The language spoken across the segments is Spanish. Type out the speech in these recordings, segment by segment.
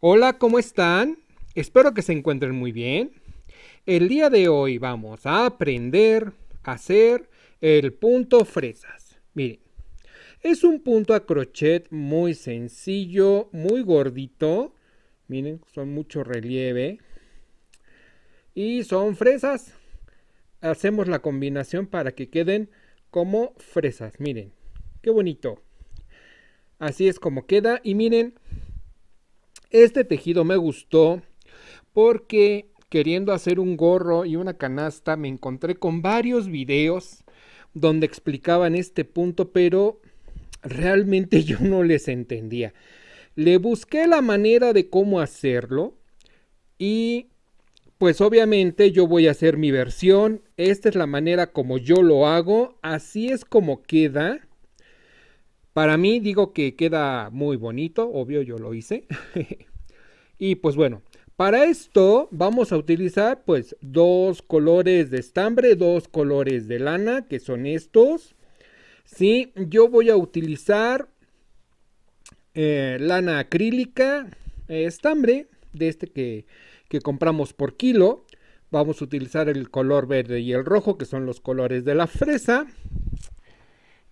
Hola, ¿cómo están? Espero que se encuentren muy bien. El día de hoy vamos a aprender a hacer el punto fresas. Miren, es un punto a crochet muy sencillo, muy gordito. Miren, son mucho relieve. Y son fresas. Hacemos la combinación para que queden como fresas. Miren, qué bonito. Así es como queda. Y miren, este tejido me gustó porque queriendo hacer un gorro y una canasta me encontré con varios videos donde explicaban este punto, pero realmente yo no les entendía. Le busqué la manera de cómo hacerlo y pues obviamente yo voy a hacer mi versión. Esta es la manera como yo lo hago. Así es como queda. Para mí digo que queda muy bonito, obvio yo lo hice. y pues bueno, para esto vamos a utilizar pues dos colores de estambre, dos colores de lana, que son estos. Sí, yo voy a utilizar eh, lana acrílica, estambre, de este que, que compramos por kilo. Vamos a utilizar el color verde y el rojo, que son los colores de la fresa.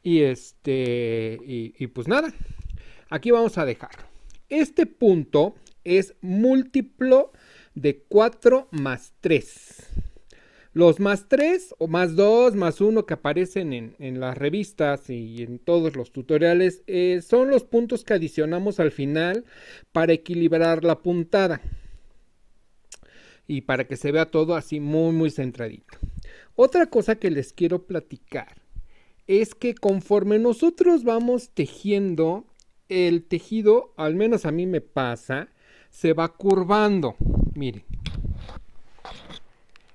Y este, y, pues nada, aquí vamos a dejar. Este punto es múltiplo de 4 más 3. Los más 3 o más 2 más 1 que aparecen en, las revistas y en todos los tutoriales eh, son los puntos que adicionamos al final para equilibrar la puntada. Y para que se vea todo así muy muy centradito. Otra cosa que les quiero platicar es que conforme nosotros vamos tejiendo, el tejido, al menos a mí me pasa, se va curvando. Miren.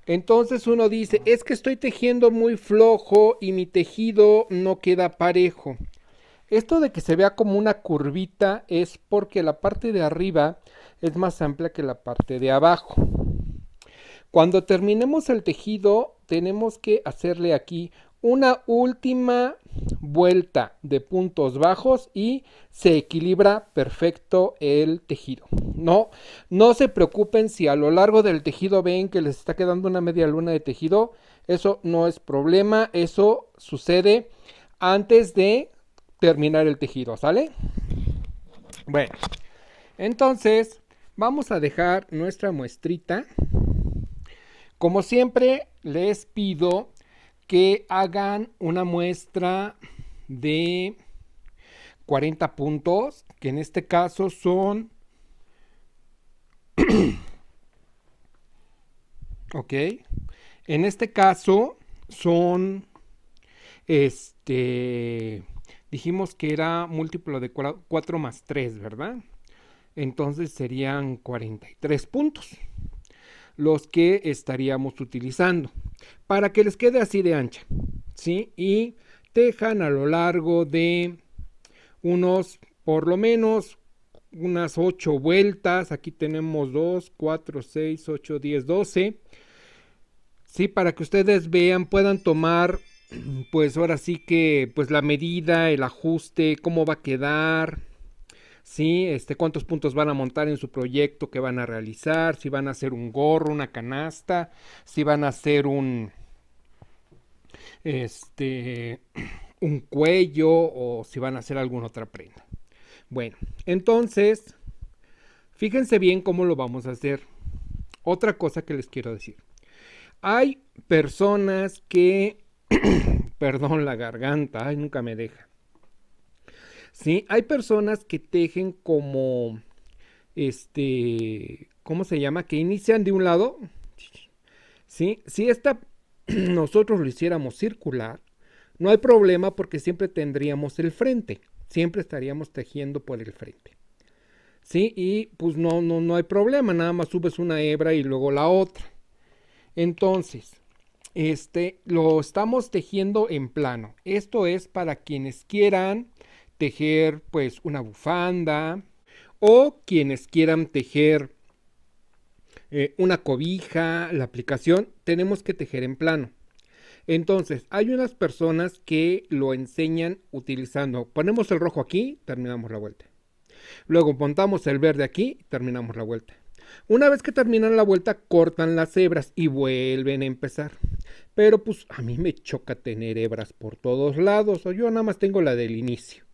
Entonces uno dice, es que estoy tejiendo muy flojo y mi tejido no queda parejo. Esto de que se vea como una curvita es porque la parte de arriba es más amplia que la parte de abajo. Cuando terminemos el tejido, tenemos que hacerle aquí una última vuelta de puntos bajos y se equilibra perfecto el tejido. No, no se preocupen si a lo largo del tejido ven que les está quedando una media luna de tejido. Eso no es problema, eso sucede antes de terminar el tejido, ¿sale? Bueno, entonces vamos a dejar nuestra muestrita. Como siempre, les pido que hagan una muestra de 40 puntos, que en este caso son... ok. En este caso son... Este... Dijimos que era múltiplo de 4 más 3, ¿verdad? Entonces serían 43 puntos los que estaríamos utilizando para que les quede así de ancha, ¿sí? Y tejan a lo largo de unos, por lo menos, unas 8 vueltas. Aquí tenemos 2, 4, 6, 8, 10, 12. Sí, para que ustedes vean, puedan tomar, pues ahora sí que, pues la medida, el ajuste, cómo va a quedar, ¿sí? Este, cuántos puntos van a montar en su proyecto que van a realizar, si van a hacer un gorro, una canasta, si van a hacer un, este, un cuello o si van a hacer alguna otra prenda. Bueno, entonces, fíjense bien cómo lo vamos a hacer. Otra cosa que les quiero decir. Hay personas que, perdón la garganta, ay, nunca me deja. Sí, hay personas que tejen como, este, ¿cómo se llama? Que inician de un lado. Sí, si esta nosotros lo hiciéramos circular, no hay problema porque siempre tendríamos el frente. Siempre estaríamos tejiendo por el frente. ¿Sí? Y pues no, no, no hay problema. Nada más subes una hebra y luego la otra. Entonces, este lo estamos tejiendo en plano. Esto es para quienes quieran tejer pues una bufanda o quienes quieran tejer eh, una cobija, la aplicación, tenemos que tejer en plano. Entonces, hay unas personas que lo enseñan utilizando, ponemos el rojo aquí, terminamos la vuelta. Luego montamos el verde aquí terminamos la vuelta. Una vez que terminan la vuelta, cortan las hebras y vuelven a empezar. Pero pues a mí me choca tener hebras por todos lados, o yo nada más tengo la del inicio.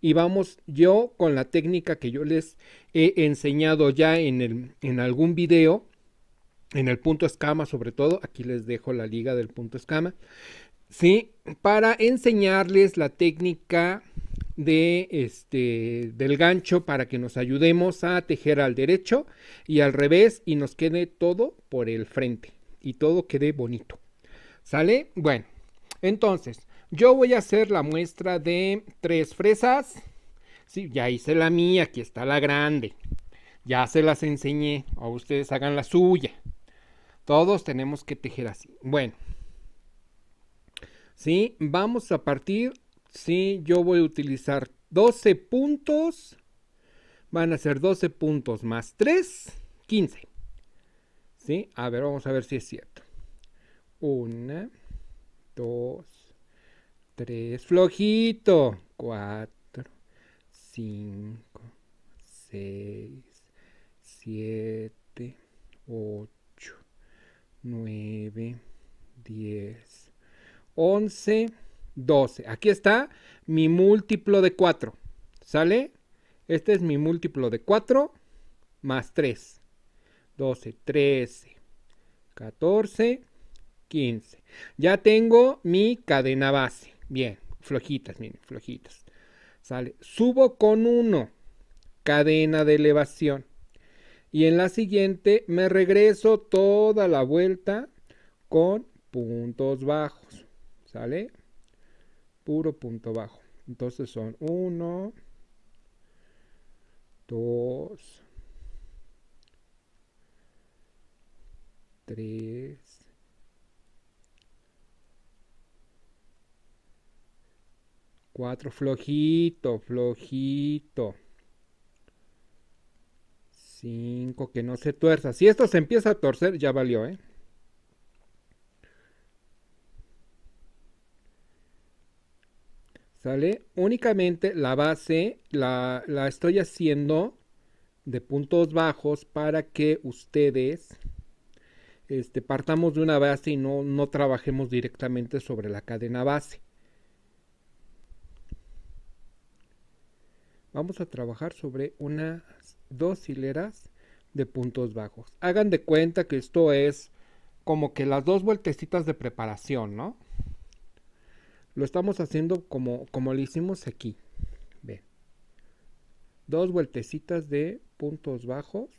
Y vamos yo con la técnica que yo les he enseñado ya en, el, en algún video, en el punto escama sobre todo, aquí les dejo la liga del punto escama, ¿sí? Para enseñarles la técnica de este del gancho para que nos ayudemos a tejer al derecho y al revés y nos quede todo por el frente y todo quede bonito. ¿Sale? Bueno, entonces yo voy a hacer la muestra de tres fresas. Sí, ya hice la mía, aquí está la grande. Ya se las enseñé, a ustedes hagan la suya. Todos tenemos que tejer así. Bueno, sí, vamos a partir Sí, yo voy a utilizar 12 puntos. Van a ser 12 puntos más 3, 15. ¿Sí? A ver, vamos a ver si es cierto. 1, 2, 3, flojito. 4, 5, 6, 7, 8, 9, 10, 11, 12. Aquí está mi múltiplo de 4. ¿Sale? Este es mi múltiplo de 4 más 3. 12, 13, 14, 15. Ya tengo mi cadena base. Bien, flojitas, miren, flojitas. Sale. Subo con 1. Cadena de elevación. Y en la siguiente me regreso toda la vuelta con puntos bajos. ¿Sale? puro punto bajo. Entonces son 1, 2, 3, 4, flojito, flojito. 5, que no se tuerza. Si esto se empieza a torcer, ya valió, ¿eh? ¿Sale? Únicamente la base la, estoy haciendo de puntos bajos para que ustedes este, partamos de una base y no, no trabajemos directamente sobre la cadena base. Vamos a trabajar sobre unas dos hileras de puntos bajos. Hagan de cuenta que esto es como que las dos vueltecitas de preparación, ¿no? Lo estamos haciendo como, como lo hicimos aquí. Ve. Dos vueltecitas de puntos bajos.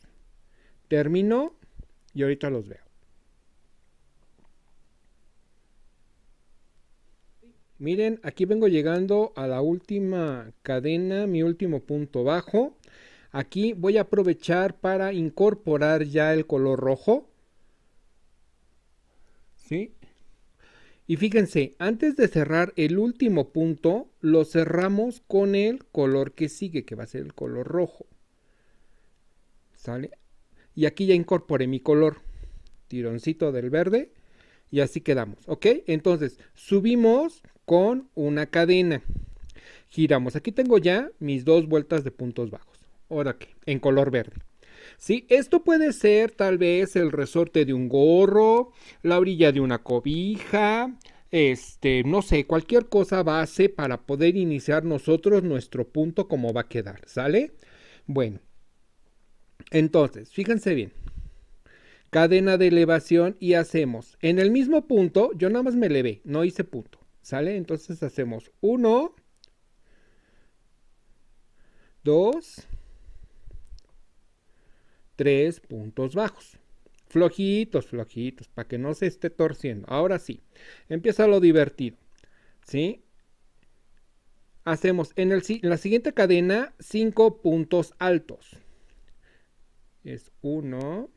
Termino y ahorita los veo. Miren, aquí vengo llegando a la última cadena, mi último punto bajo. Aquí voy a aprovechar para incorporar ya el color rojo. ¿Sí? Y fíjense, antes de cerrar el último punto, lo cerramos con el color que sigue, que va a ser el color rojo. ¿Sale? Y aquí ya incorporé mi color. Tironcito del verde. Y así quedamos, ¿ok? Entonces, subimos con una cadena. Giramos. Aquí tengo ya mis dos vueltas de puntos bajos. Ahora que, en color verde. ¿sí? Esto puede ser tal vez el resorte de un gorro, la orilla de una cobija, este, no sé, cualquier cosa base para poder iniciar nosotros nuestro punto como va a quedar, ¿sale? Bueno, entonces, fíjense bien. Cadena de elevación y hacemos en el mismo punto, yo nada más me elevé, no hice punto, ¿sale? Entonces hacemos uno, dos, tres puntos bajos. Flojitos, flojitos, para que no se esté torciendo. Ahora sí, empieza lo divertido. ¿Sí? Hacemos en, el, en la siguiente cadena cinco puntos altos. Es uno.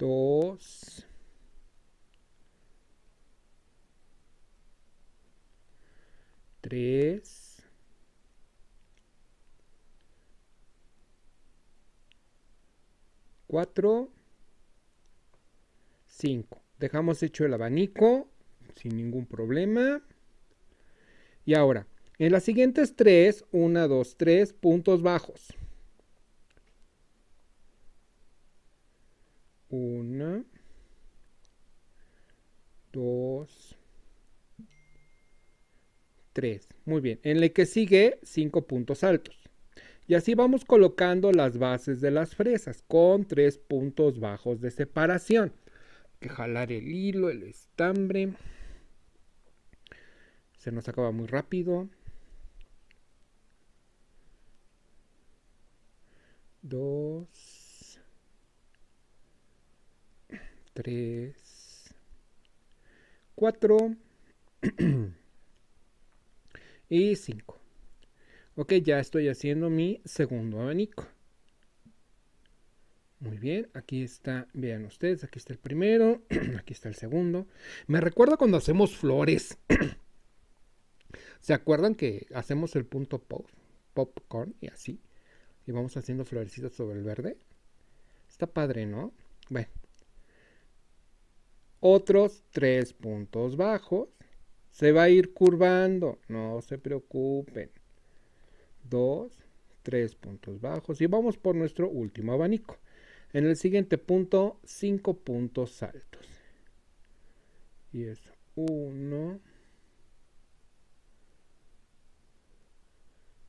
Dos. 3, 4, 5. Dejamos hecho el abanico sin ningún problema. Y ahora, en las siguientes tres, una, dos, tres puntos bajos. Una, dos, tres. Muy bien. En el que sigue, cinco puntos altos. Y así vamos colocando las bases de las fresas con tres puntos bajos de separación. que jalar el hilo, el estambre. Se nos acaba muy rápido. Dos. Tres. Cuatro. y cinco. Ok, ya estoy haciendo mi segundo abanico. Muy bien, aquí está, vean ustedes, aquí está el primero, aquí está el segundo. Me recuerda cuando hacemos flores. ¿Se acuerdan que hacemos el punto pop, popcorn y así? Y vamos haciendo florecitas sobre el verde. Está padre, ¿no? Bueno. Otros tres puntos bajos. Se va a ir curvando, no se preocupen. Dos, tres puntos bajos y vamos por nuestro último abanico. En el siguiente punto, cinco puntos altos. Y es uno,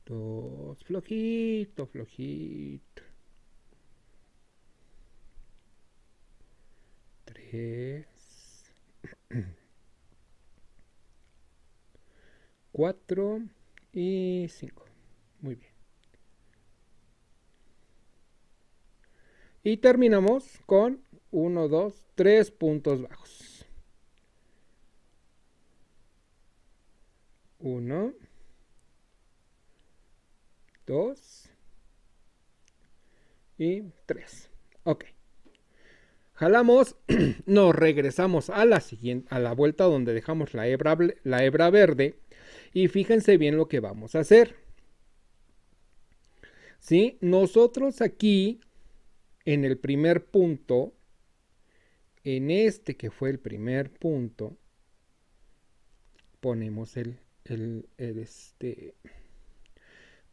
dos, flojito, flojito. Tres. 4 y 5. Muy bien. Y terminamos con 1, 2, 3 puntos bajos. 1, 2 y 3. Ok. Jalamos, nos regresamos a la siguiente, a la vuelta donde dejamos la hebra, la hebra verde y fíjense bien lo que vamos a hacer. ¿Sí? Nosotros aquí, en el primer punto, en este que fue el primer punto, ponemos el, el, este,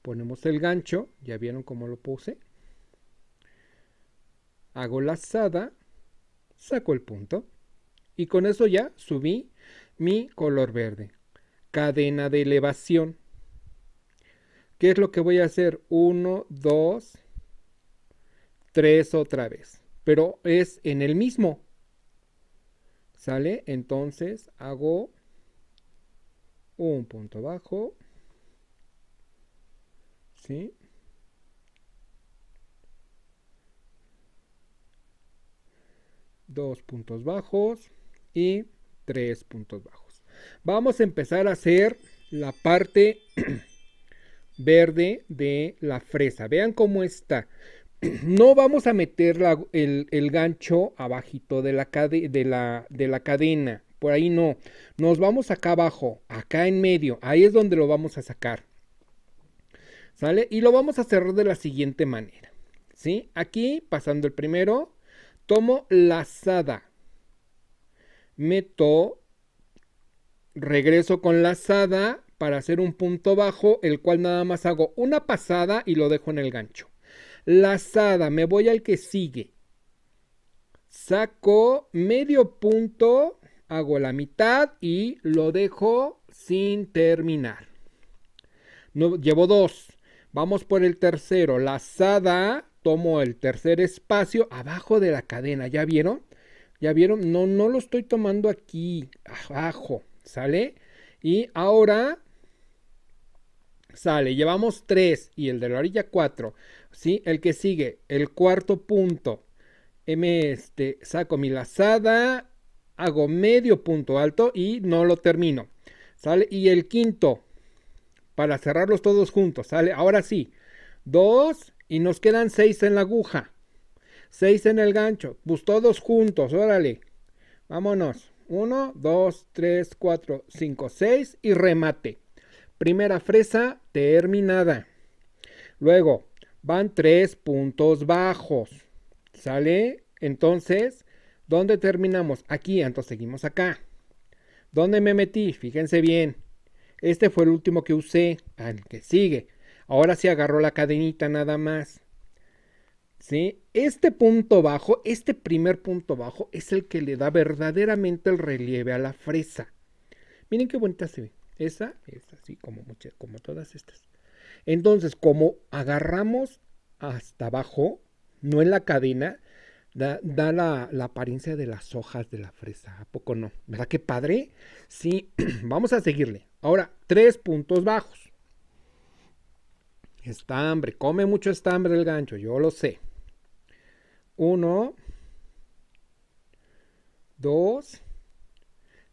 ponemos el gancho, ya vieron cómo lo puse. Hago la lazada, saco el punto y con eso ya subí mi color verde cadena de elevación. ¿Qué es lo que voy a hacer? 1, 2, 3 otra vez. Pero es en el mismo. ¿Sale? Entonces hago un punto bajo. ¿Sí? Dos puntos bajos y tres puntos bajos. Vamos a empezar a hacer la parte verde de la fresa. Vean cómo está. No vamos a meter el, gancho abajito de la, de, la, de la cadena. Por ahí no. Nos vamos acá abajo, acá en medio. Ahí es donde lo vamos a sacar. ¿Sale? Y lo vamos a cerrar de la siguiente manera. ¿Sí? Aquí, pasando el primero, tomo lazada. Meto regreso con lazada para hacer un punto bajo, el cual nada más hago una pasada y lo dejo en el gancho. Lazada, me voy al que sigue. Saco medio punto, hago la mitad y lo dejo sin terminar. No, llevo dos. Vamos por el tercero. Lazada, tomo el tercer espacio abajo de la cadena. ¿Ya vieron? ¿Ya vieron? No, no lo estoy tomando aquí, abajo. ¿Sale? Y ahora sale, llevamos 3 y el de la orilla 4. ¿Sí? El que sigue, el cuarto punto. M este, saco mi lazada, hago medio punto alto y no lo termino. ¿Sale? Y el quinto, para cerrarlos todos juntos, ¿sale? Ahora sí, 2 y nos quedan 6 en la aguja. 6 en el gancho, pues todos juntos, órale. Vámonos. 1, 2, 3, 4, 5, 6 y remate. Primera fresa terminada. Luego van tres puntos bajos. ¿Sale? Entonces, ¿dónde terminamos? Aquí, entonces seguimos acá. ¿Dónde me metí? Fíjense bien. Este fue el último que usé. Al que sigue. Ahora sí agarró la cadenita nada más. ¿Sí? Este punto bajo, este primer punto bajo, es el que le da verdaderamente el relieve a la fresa. Miren qué bonita se ve. Esa es así como, muchas, como todas estas. Entonces, como agarramos hasta abajo, no en la cadena, da, la, la, apariencia de las hojas de la fresa. ¿A poco no? ¿Verdad qué padre? Sí, vamos a seguirle. Ahora, tres puntos bajos. Estambre, come mucho estambre el gancho, yo lo sé. Uno, dos,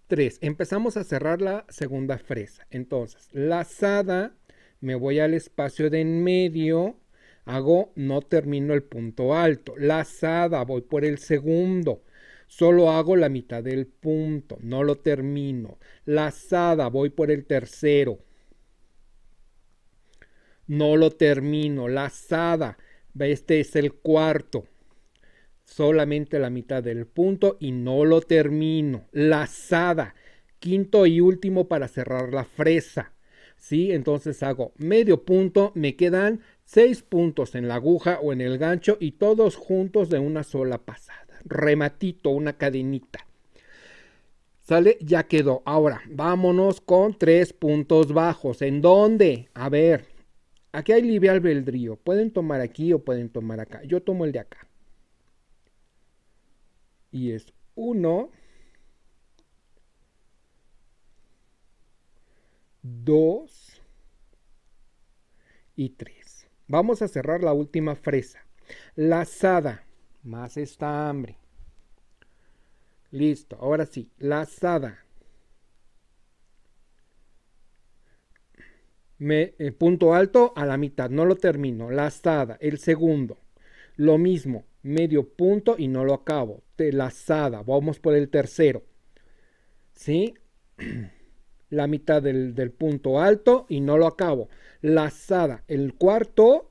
tres. Empezamos a cerrar la segunda fresa. Entonces, lazada, me voy al espacio de en medio, hago, no termino el punto alto. Lazada, voy por el segundo. Solo hago la mitad del punto, no lo termino. Lazada, voy por el tercero. No lo termino. Lazada, este es el cuarto. Solamente la mitad del punto y no lo termino. Lazada, quinto y último para cerrar la fresa. ¿Sí? Entonces hago medio punto, me quedan seis puntos en la aguja o en el gancho y todos juntos de una sola pasada rematito, una cadenita. ¿Sale? Ya quedó. Ahora, vámonos con tres puntos bajos. ¿En dónde? A ver, aquí hay libre albedrío. Pueden tomar aquí o pueden tomar acá. Yo tomo el de acá. Y es uno. Dos. Y tres. Vamos a cerrar la última fresa. Lazada más estambre. Listo, ahora sí, lazada. Me, eh, punto alto a la mitad, no lo termino. Lazada, el segundo. Lo mismo, medio punto y no lo acabo. Te, lazada, vamos por el tercero. ¿Sí? La mitad del, del punto alto y no lo acabo. Lazada, el cuarto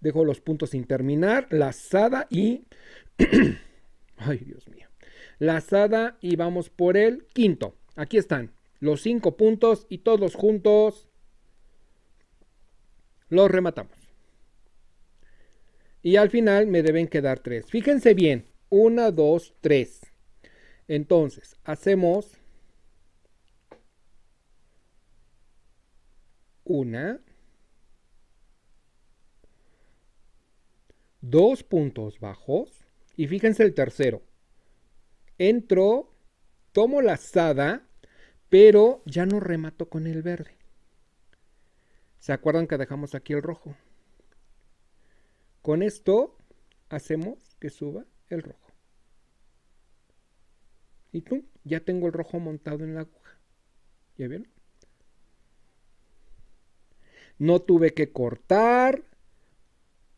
Dejo los puntos sin terminar. Lazada y... Ay, Dios mío. Lazada y vamos por el quinto. Aquí están los cinco puntos y todos juntos los rematamos. Y al final me deben quedar tres. Fíjense bien. Una, dos, tres. Entonces, hacemos una, dos puntos bajos y fíjense el tercero. Entro, tomo la asada, pero ya no remato con el verde. ¿Se acuerdan que dejamos aquí el rojo? Con esto hacemos que suba el rojo. Y tú, ya tengo el rojo montado en la aguja. ¿Ya vieron? No tuve que cortar,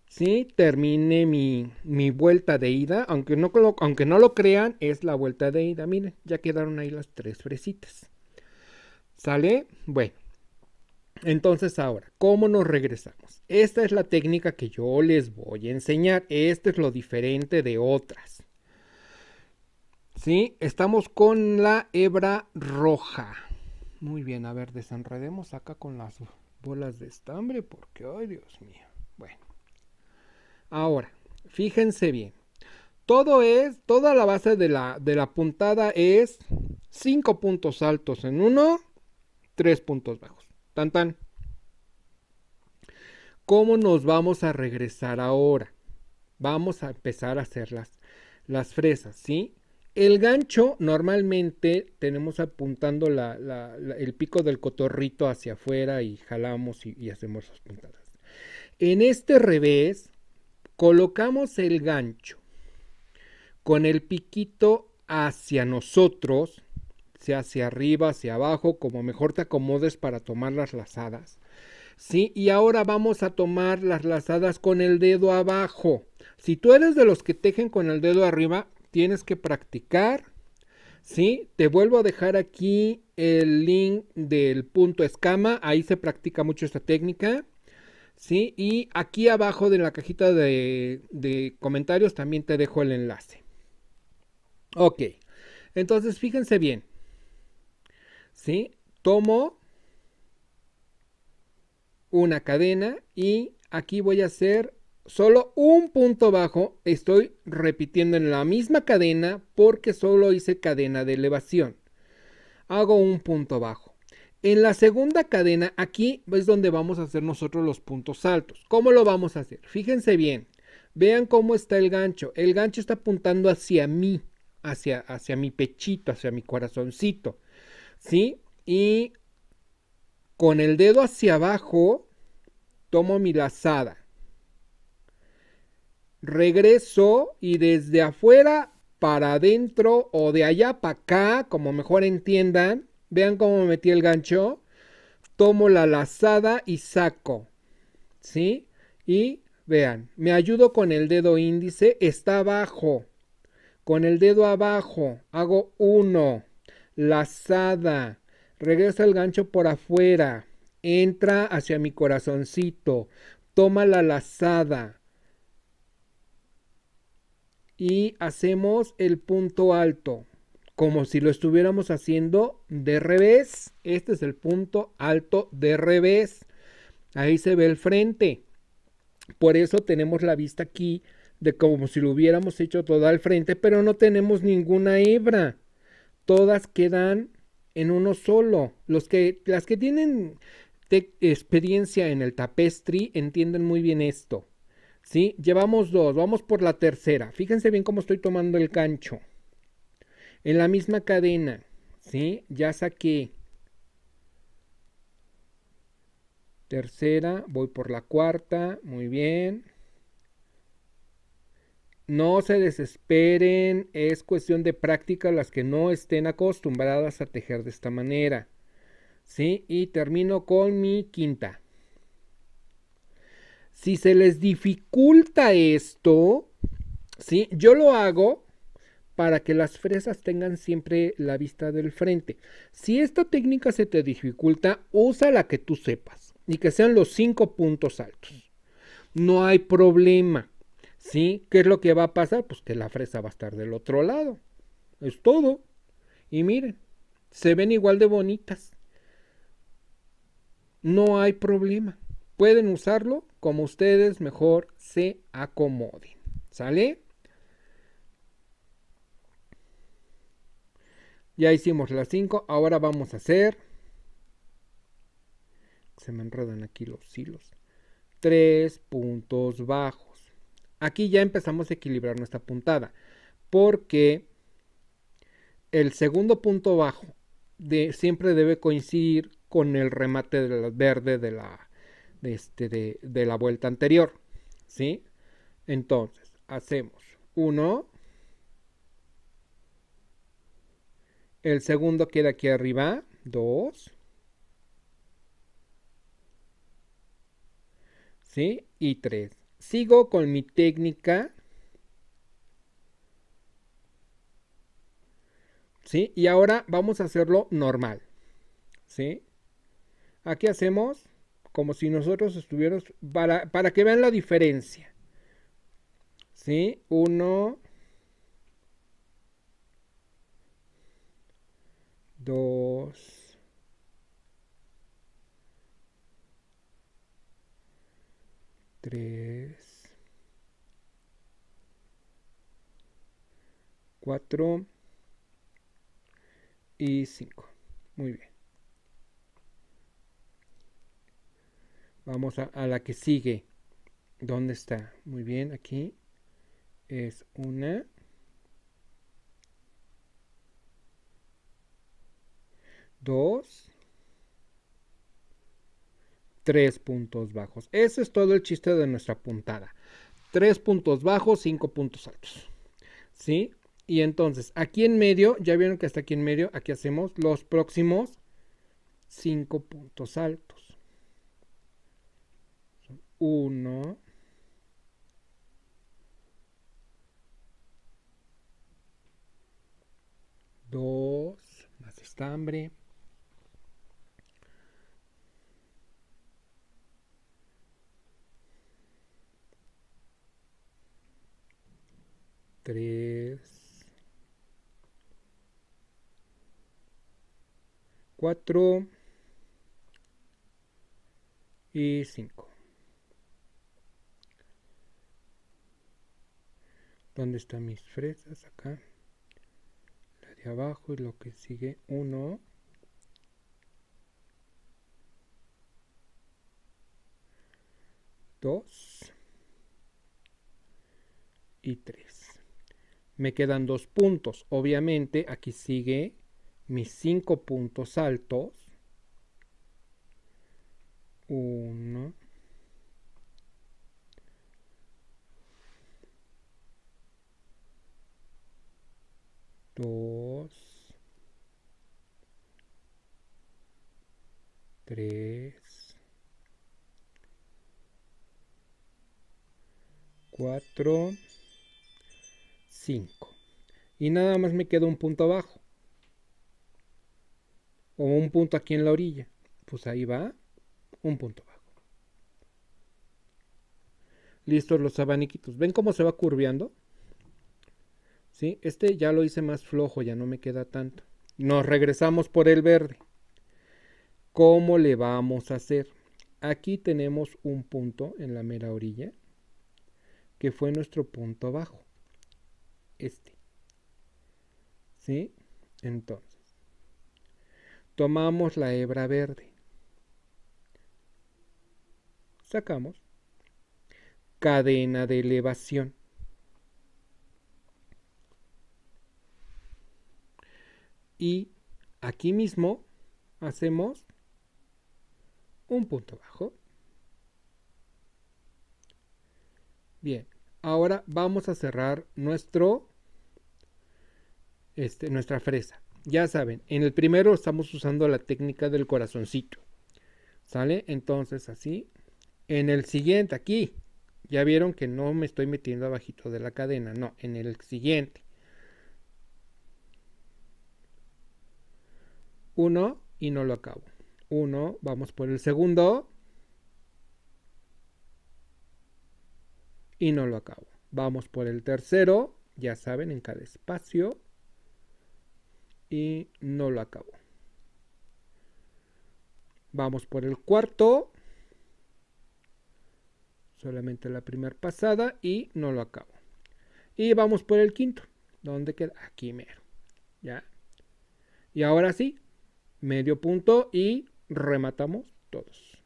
Sí, terminé mi, mi, vuelta de ida, aunque no, aunque no lo crean, es la vuelta de ida. Miren, ya quedaron ahí las tres fresitas. ¿Sale? Bueno. Entonces ahora, ¿cómo nos regresamos? Esta es la técnica que yo les voy a enseñar. Este es lo diferente de otras. ¿Sí? Estamos con la hebra roja. Muy bien, a ver, desenredemos acá con las bolas de estambre porque, ay Dios mío. Bueno. Ahora, fíjense bien. Todo es, toda la base de la, de la puntada es 5 puntos altos en uno, 3 puntos bajos. Tan tan. ¿Cómo nos vamos a regresar ahora? Vamos a empezar a hacer las, las fresas, ¿sí? El gancho normalmente tenemos apuntando el pico del cotorrito hacia afuera y jalamos y, y hacemos las puntadas. En este revés colocamos el gancho con el piquito hacia nosotros, sea hacia arriba, hacia abajo, como mejor te acomodes para tomar las lazadas. ¿Sí? Y ahora vamos a tomar las lazadas con el dedo abajo. Si tú eres de los que tejen con el dedo arriba, tienes que practicar. ¿Sí? Te vuelvo a dejar aquí el link del punto escama. Ahí se practica mucho esta técnica. ¿sí? Y aquí abajo de la cajita de, comentarios también te dejo el enlace. Ok, Entonces, fíjense bien. ¿Sí? Tomo una cadena y aquí voy a hacer solo un punto bajo. Estoy repitiendo en la misma cadena porque solo hice cadena de elevación. Hago un punto bajo. En la segunda cadena, aquí es donde vamos a hacer nosotros los puntos altos. ¿Cómo lo vamos a hacer? Fíjense bien. Vean cómo está el gancho. El gancho está apuntando hacia mí, hacia, hacia mi pechito, hacia mi corazoncito. ¿Sí? Y con el dedo hacia abajo, tomo mi lazada. Regreso y desde afuera para adentro o de allá para acá, como mejor entiendan, Vean cómo metí el gancho. Tomo la lazada y saco. ¿Sí? Y vean, me ayudo con el dedo índice. Está abajo. Con el dedo abajo hago uno. Lazada. Regresa el gancho por afuera. Entra hacia mi corazoncito. Toma la lazada. Y hacemos el punto alto como si lo estuviéramos haciendo de revés. Este es el punto alto de revés. Ahí se ve el frente. Por eso tenemos la vista aquí de como si lo hubiéramos hecho todo al frente, pero no tenemos ninguna hebra. Todas quedan en uno solo. Los que, las que tienen experiencia en el tapestry entienden muy bien esto. ¿Sí? Llevamos dos, vamos por la tercera. Fíjense bien cómo estoy tomando el gancho. En la misma cadena, ¿sí? Ya saqué. Tercera, voy por la cuarta, muy bien. No se desesperen, es cuestión de práctica las que no estén acostumbradas a tejer de esta manera. ¿Sí? Y termino con mi quinta. Si se les dificulta esto, ¿sí? Yo lo hago para que las fresas tengan siempre la vista del frente. Si esta técnica se te dificulta, usa la que tú sepas y que sean los cinco puntos altos. No hay problema. ¿Sí? ¿Qué es lo que va a pasar? Pues que la fresa va a estar del otro lado. Es todo. Y miren, se ven igual de bonitas. No hay problema. Pueden usarlo como ustedes mejor se acomoden. ¿Sale? Ya hicimos las 5. Ahora vamos a hacer. Se me enredan aquí los hilos. Tres puntos bajos. Aquí ya empezamos a equilibrar nuestra puntada. Porque el segundo punto bajo siempre debe coincidir con el remate del verde de la, de, este, de, de la vuelta anterior. ¿Sí? Entonces, hacemos uno El segundo queda aquí arriba. Dos. ¿Sí? Y tres. Sigo con mi técnica. ¿Sí? Y ahora vamos a hacerlo normal. ¿Sí? Aquí hacemos como si nosotros estuviéramos, para, para que vean la diferencia. ¿Sí? Uno, dos, tres, cuatro y cinco. Muy bien. Vamos a, a la que sigue. ¿Dónde está? Muy bien, aquí es una dos, tres puntos bajos. Ese es todo el chiste de nuestra puntada. Tres puntos bajos, cinco puntos altos. ¿Sí? Y entonces, aquí en medio, ya vieron que hasta aquí en medio, aquí hacemos los próximos cinco puntos altos. Uno. Dos. Más estambre. 3, 4 y 5. ¿Dónde están mis fresas? Acá. La de abajo y lo que sigue 1. Dos y 3. Me quedan dos puntos. Obviamente aquí sigue mis cinco puntos altos. 1. Dos. Tres. Cuatro. 5. Y nada más me queda un punto abajo. O un punto aquí en la orilla. Pues ahí va un punto abajo. Listos los abaniquitos. ¿Ven cómo se va curveando? ¿Sí? Este ya lo hice más flojo, ya no me queda tanto. Nos regresamos por el verde. ¿Cómo le vamos a hacer? Aquí tenemos un punto en la mera orilla, que fue nuestro punto abajo este. ¿Sí? Entonces, tomamos la hebra verde. Sacamos cadena de elevación. Y aquí mismo hacemos un punto bajo. Bien, ahora vamos a cerrar nuestro este, nuestra fresa. Ya saben, en el primero estamos usando la técnica del corazoncito. ¿Sale? Entonces así. En el siguiente, aquí, ya vieron que no me estoy metiendo abajito de la cadena. No, en el siguiente. Uno y no lo acabo. Uno, vamos por el segundo. Y no lo acabo. Vamos por el tercero, ya saben, en cada espacio y no lo acabo. Vamos por el cuarto. Solamente la primera pasada y no lo acabo. Y vamos por el quinto. ¿Dónde queda? Aquí mero. Ya. Y ahora sí, medio punto y rematamos todos.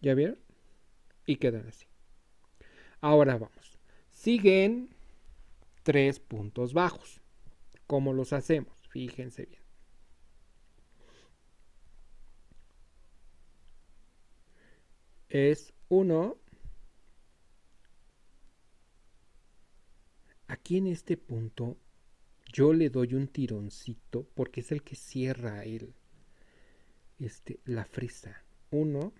¿Ya vieron? Y quedan así. Ahora vamos. Siguen tres puntos bajos. ¿Cómo los hacemos? Fíjense bien. Es uno. Aquí en este punto yo le doy un tironcito porque es el que cierra el, este, la fresa. Uno,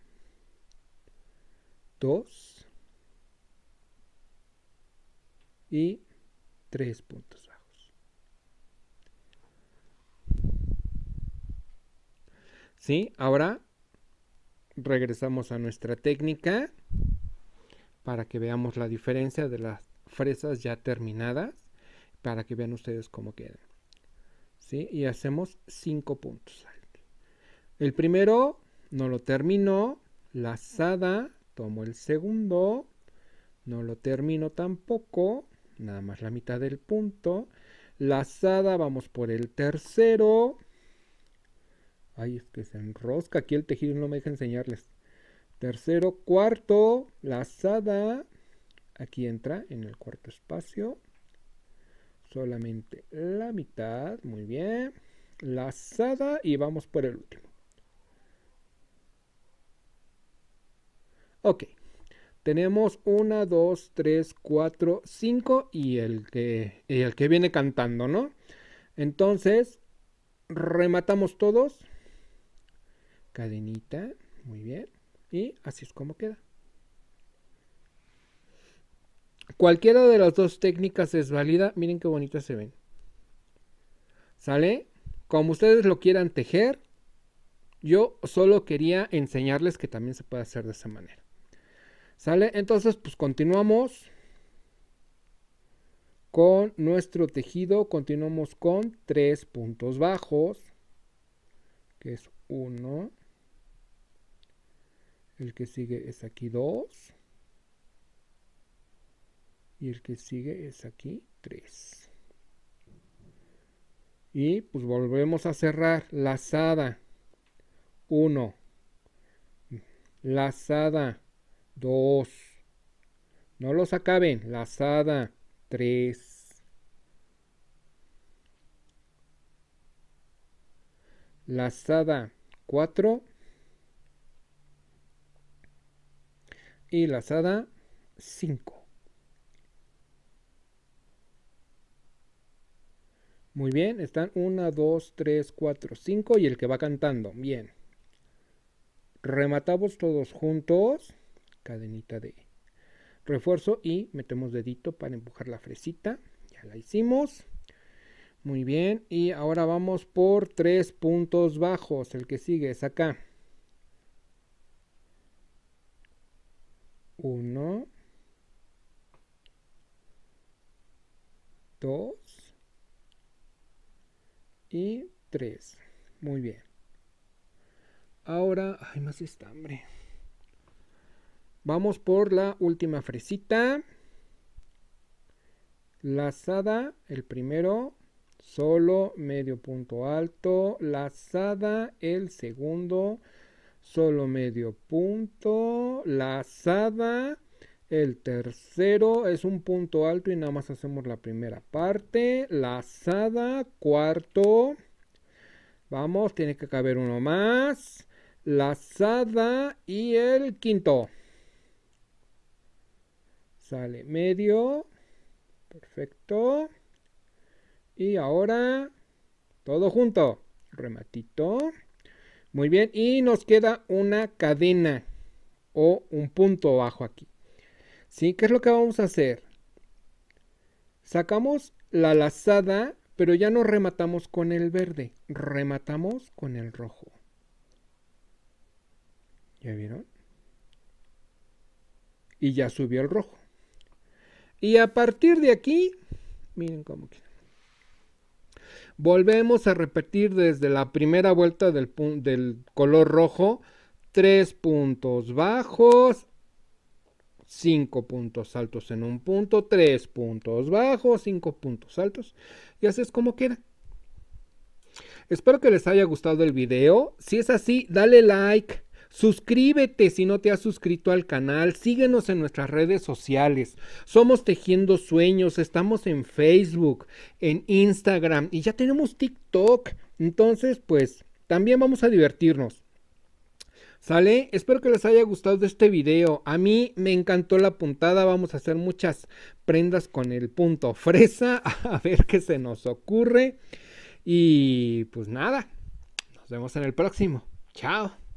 dos, y tres puntos bajos. ¿Sí? Ahora regresamos a nuestra técnica para que veamos la diferencia de las fresas ya terminadas, para que vean ustedes cómo quedan. ¿Sí? Y hacemos cinco puntos. El primero no lo termino, lazada, tomo el segundo, no lo termino tampoco, nada más la mitad del punto. Lazada, vamos por el tercero. Ay, es que se enrosca aquí el tejido, no me deja enseñarles. Tercero, cuarto, lazada. Aquí entra en el cuarto espacio. Solamente la mitad, muy bien. Lazada y vamos por el último. Ok, tenemos una, dos, tres, cuatro, cinco y el que, el que viene cantando, ¿no? Entonces, rematamos todos. Cadenita, muy bien. Y así es como queda. Cualquiera de las dos técnicas es válida. Miren qué bonitas se ven. ¿Sale? Como ustedes lo quieran tejer, yo solo quería enseñarles que también se puede hacer de esa manera. ¿Sale? Entonces, pues continuamos. con nuestro tejido continuamos con tres puntos bajos, que es uno. El que sigue es aquí dos. Y el que sigue es aquí tres. Y pues volvemos a cerrar lazada 1, lazada 2, no los acaben, lazada 3, lazada 4 y lazada 5. Muy bien, están 1, 2, 3, 4, 5 y el que va cantando. Bien. Rematamos todos juntos. Cadenita de refuerzo y metemos dedito para empujar la fresita. Ya la hicimos. Muy bien. Y ahora vamos por tres puntos bajos. El que sigue es acá. Uno. Dos. Y tres. Muy bien. Ahora, hay más estambre. Vamos por la última fresita. Lazada, el primero, solo medio punto alto. Lazada, el segundo, solo medio punto. Lazada, el tercero es un punto alto y nada más hacemos la primera parte. Lazada, cuarto. Vamos, tiene que caber uno más. Lazada y el quinto. Sale medio. Perfecto. Y ahora todo junto. Rematito. Muy bien. Y nos queda una cadena o un punto bajo aquí. ¿Sí? ¿Qué es lo que vamos a hacer? Sacamos la lazada, pero ya no rematamos con el verde. Rematamos con el rojo. ¿Ya vieron? Y ya subió el rojo. Y a partir de aquí, miren cómo queda. Volvemos a repetir desde la primera vuelta del, color rojo. Tres puntos bajos. Cinco puntos altos en un punto. Tres puntos bajos. Cinco puntos altos. Y así es como queda. Espero que les haya gustado el video. Si es así, dale like Suscríbete si no te has suscrito al canal, síguenos en nuestras redes sociales. Somos Tejiendo Sueños, estamos en Facebook, en Instagram y ya tenemos TikTok. Entonces, pues, también vamos a divertirnos. ¿Sale? Espero que les haya gustado este video. A mí me encantó la puntada. Vamos a hacer muchas prendas con el punto fresa. A ver qué se nos ocurre. Y pues nada. Nos vemos en el próximo. Chao.